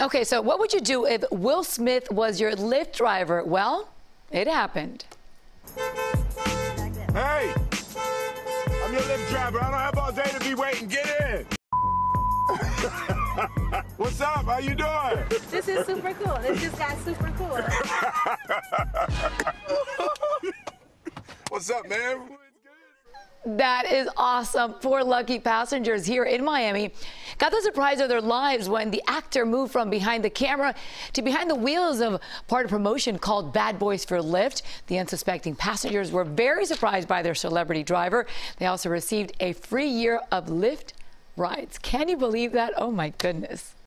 Okay, so what would you do if Will Smith was your Lyft driver? Well, it happened. Hey, I'm your Lyft driver. I don't have all day to be waiting. Get in. What's up? How you doing? This is super cool. This just got super cool. What's up, man? That is awesome. Four lucky passengers here in Miami got the surprise of their lives when the actor moved from behind the camera to behind the wheels of part of promotion called Bad Boys for Lyft. The unsuspecting passengers were very surprised by their celebrity driver. They also received a free year of Lyft rides. Can you believe that? Oh my goodness.